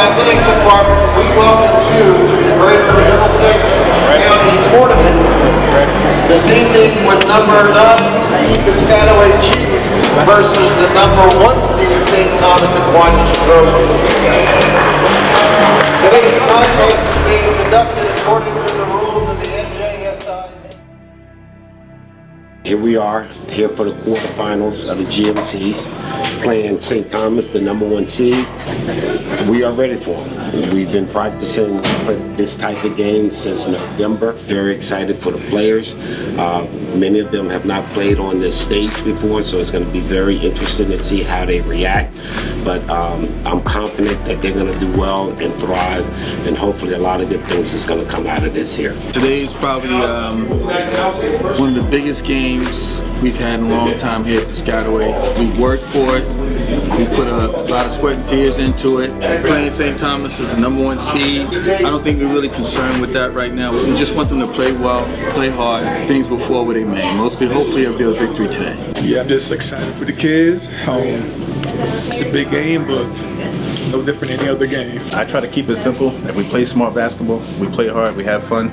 Athletic Department, we welcome you to the Greater Middlesex County Tournament this evening with number 9 seed Piscataway Chiefs versus the number 1 seed St. Thomas Aquinas Trojans. Today's contest is being conducted according to the rules of the NJSIAA. Here we are, here for the quarterfinals of the GMCs, playing St. Thomas, the number one seed. We are ready for them. We've been practicing for this type of game since November. Very excited for the players. Uh, many of them have not played on this stage before, so it's going to be very interesting to see how they react. But um, I'm confident that they're going to do well and thrive, and hopefully a lot of good things is going to come out of this here. Today is probably um, one of the biggest games we've had in a long time here at the Piscataway. We worked for it. We put a lot of sweat and tears into it. Playing St. Thomas is the number one seed. I don't think we're really concerned with that right now. We just want them to play well, play hard. Things will fall where they may. Mostly, hopefully, it'll be a victory today. Yeah, I'm just excited for the kids. Um, it's a big game, but no different than any other game. I try to keep it simple. If we play smart basketball, we play hard, we have fun,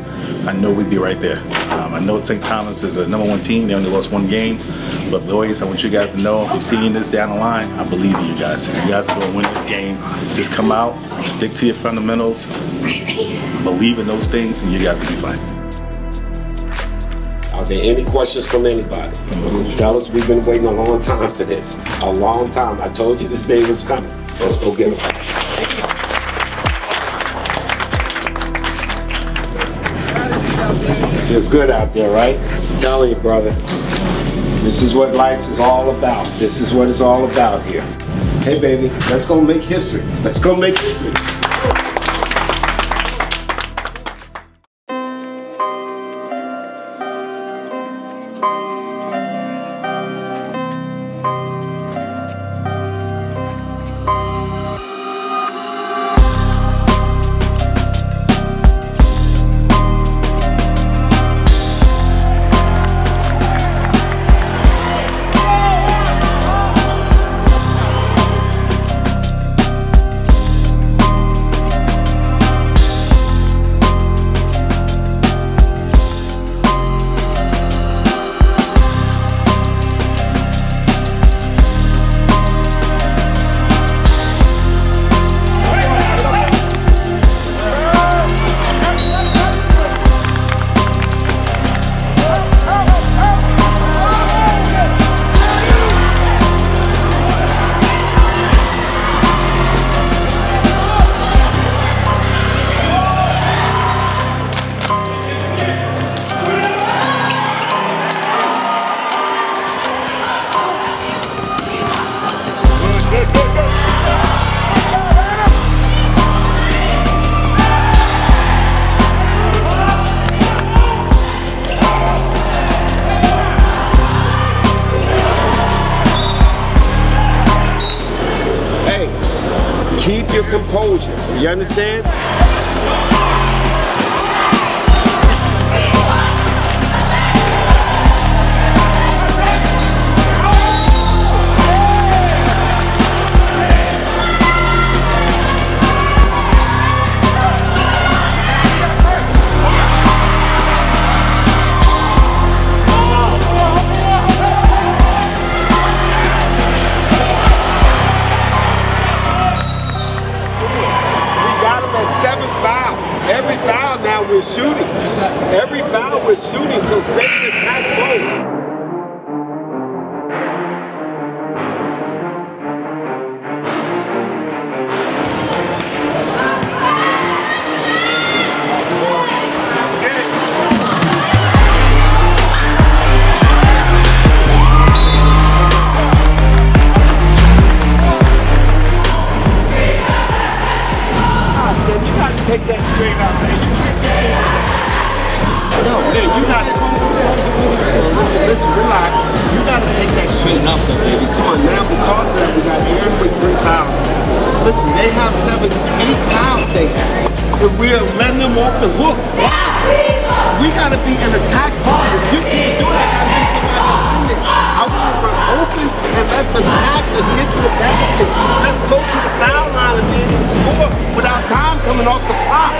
I know we'd be right there. Um, I know St. Thomas is a number one team. They only lost one game. But boys, I want you guys to know if we're seeing this down the line, I believe in you guys. You guys are going to win this game. Just come out, stick to your fundamentals, believe in those things, and you guys will be fine. Are there any questions from anybody? Fellas, we've been waiting a long time for this. A long time. I told you this day was coming. Let's go get them. Feels good out there, right? I'm you, brother. This is what life is all about. This is what it's all about here. Hey, baby, let's go make history. Let's go make history. Composure. You understand? Shooting. Every foul we're shooting, so stay in the back mode. been enough though, baby. Come on now, because of that, we got Aaron with 3,000. Listen, they have seven, eight pounds they have. And we're letting them off the hook. We gotta be an attack mode. If you can't do that, I need somebody to in it. I want to run open and let's attack and get to the basket. Let's go to the foul line and be able to score without time coming off the clock.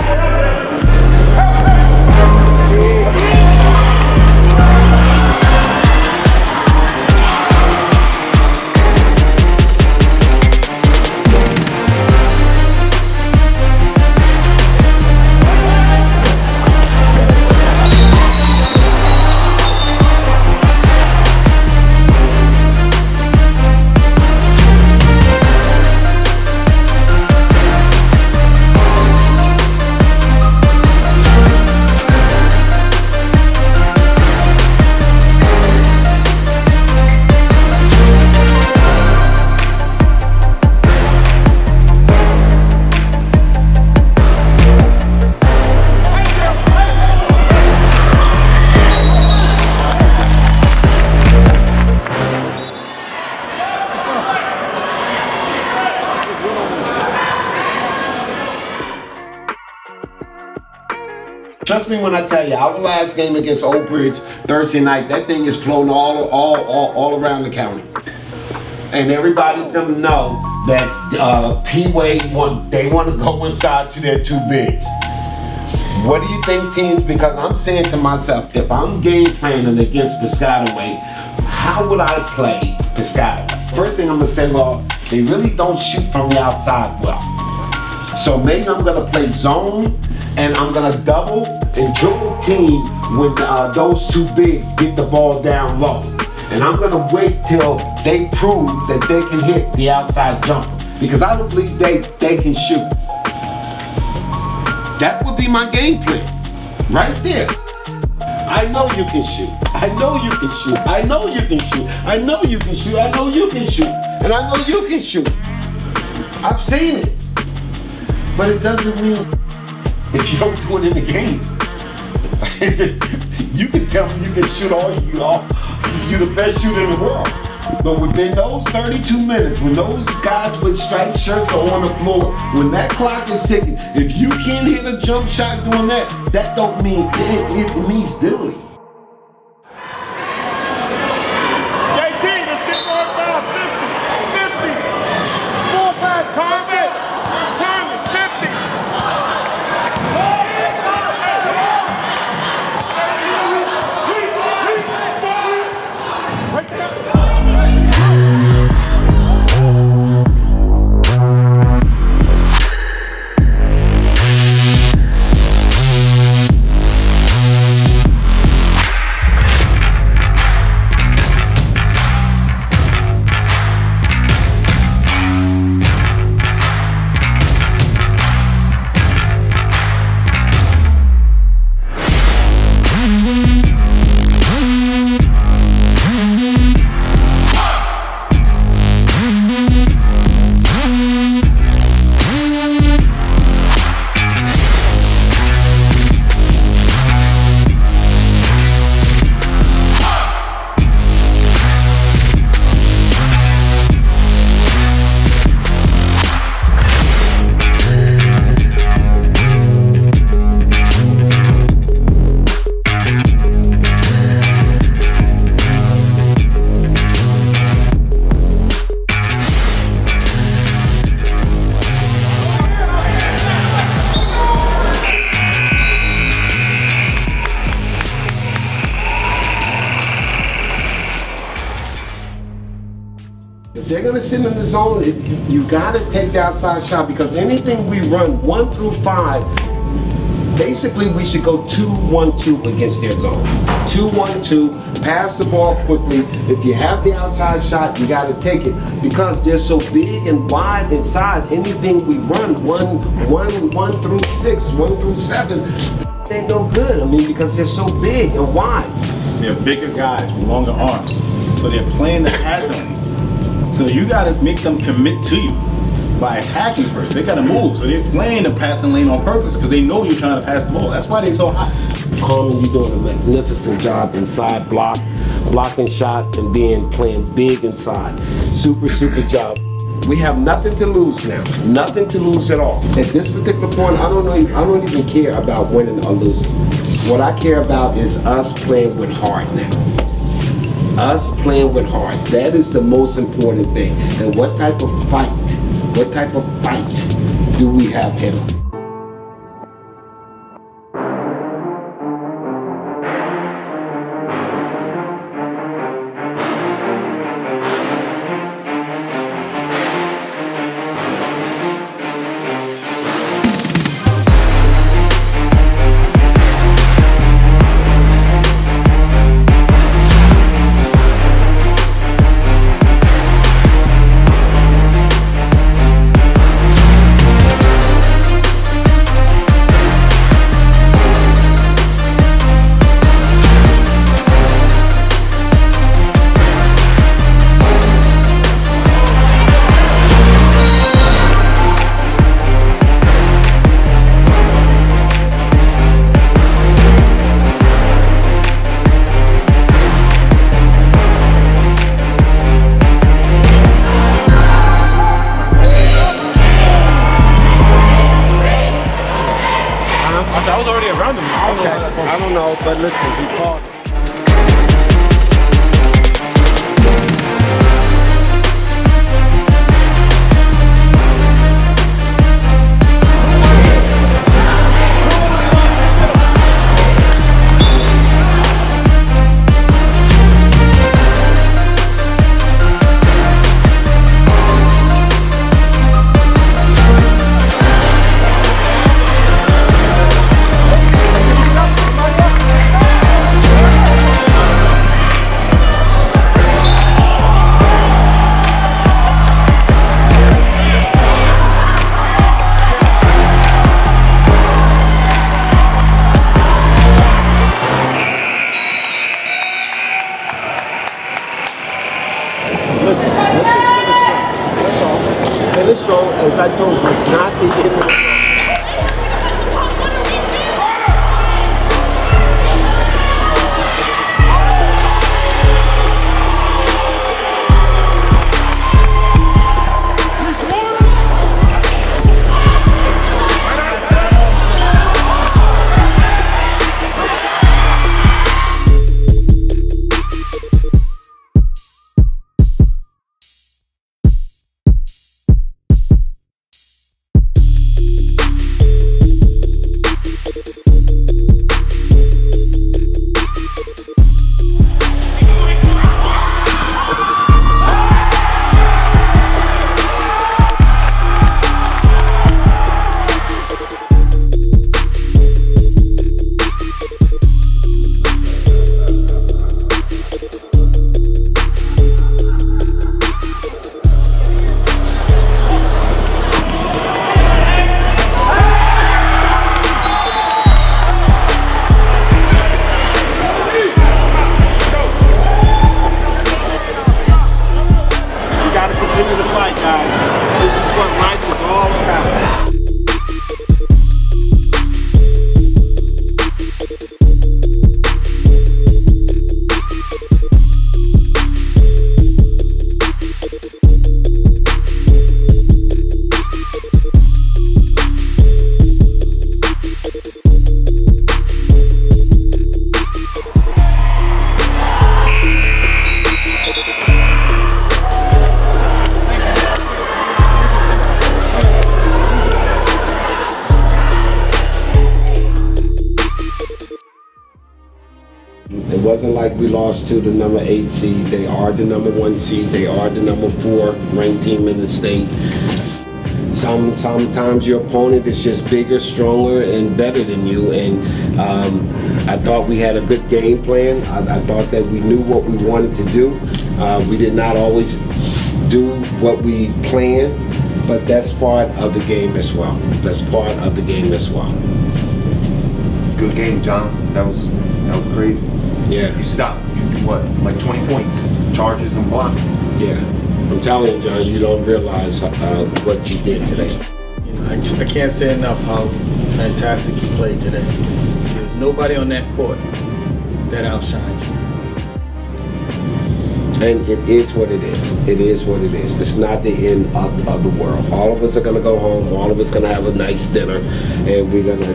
Trust me when I tell you, our last game against Old Bridge Thursday night, that thing is flown all, all, all, all around the county. And everybody's gonna know that uh, P-Way want they want to go inside to their two bigs. What do you think, teams? Because I'm saying to myself, if I'm game planning against Piscataway, how would I play Piscataway? First thing I'm gonna say, well, they really don't shoot from the outside well. So maybe I'm gonna play zone and I'm gonna double and drill the team when uh, those two bigs get the ball down low. And I'm gonna wait till they prove that they can hit the outside jumper because I don't believe they, they can shoot. That would be my game plan, right there. I know you can shoot. I know you can shoot. I know you can shoot. I know you can shoot. I know you can shoot. And I know you can shoot. I've seen it. But it doesn't mean if you don't do it in the game. you can tell me you can shoot all you all. You're the best shooter in the world. But within those 32 minutes, when those guys with striped shirts are on the floor, when that clock is ticking, if you can't hit a jump shot doing that, that don't mean it, it, means dilly. In the zone, it, you gotta take the outside shot because anything we run one through five, basically we should go two, one, two against their zone. Two, one, two, pass the ball quickly. If you have the outside shot, you gotta take it because they're so big and wide inside. Anything we run one, one, one through six, one through seven, ain't no good. I mean, because they're so big and wide. They're bigger guys with longer arms. So they're playing the passing. So you gotta make them commit to you by attacking first. They gotta move. So they're playing the passing lane on purpose because they know you're trying to pass the ball. That's why they're so hot. Carmen, you're doing a magnificent job inside block, blocking shots and being playing big inside. Super, super job. We have nothing to lose now. Nothing to lose at all. At this particular point, I don't know. I don't even care about winning or losing. What I care about is us playing with heart now. Us playing with heart. That is the most important thing. And what type of fight? What type of fight do we have in us? I was already around him. I don't, okay. know, I don't know, but listen, he called. Lost to the number eight seed. They are the number one seed. They are the number four ranked team in the state. Some sometimes your opponent is just bigger, stronger, and better than you. And um, I thought we had a good game plan. I, I thought that we knew what we wanted to do. Uh, we did not always do what we planned, but that's part of the game as well. That's part of the game as well. Good game, John. That was that was crazy. Yeah. You stopped. You what? Like 20 points, charges and blocks. Yeah, I'm telling you, John, you don't realize uh, what you did today. You know, I, I can't say enough how fantastic you played today. There's nobody on that court that outshines you. And it is what it is. It is what it is. It's not the end of, of the world. All of us are gonna go home. All of us gonna have a nice dinner, and we're gonna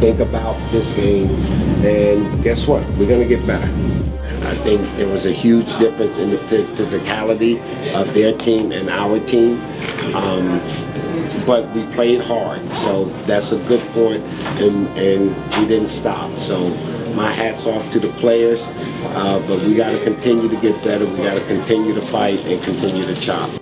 think about this game. And guess what? We're gonna get better. There was a huge difference in the physicality of their team and our team. Um, but we played hard, so that's a good point, and, and we didn't stop. So my hats off to the players, uh, but we got to continue to get better. We got to continue to fight and continue to chop.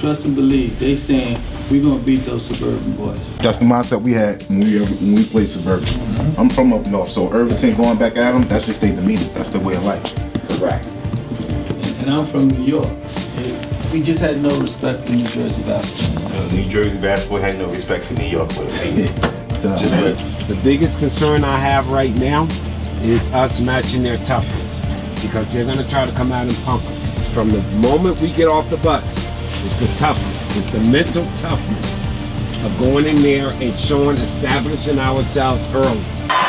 Trust and believe. They saying we gonna beat those suburban boys. That's the mindset we had when we when we played suburban. I'm from up north, so Irvington going back at them, that's just their demeanor. That's the way of life. Correct. And, and I'm from New York. We just had no respect for New Jersey basketball. New Jersey basketball had no respect for New York, but So, just like The biggest concern I have right now is us matching their toughness because they're gonna try to come out and pump us. From the moment we get off the bus, it's the toughness, it's the mental toughness of going in there and showing, establishing ourselves early.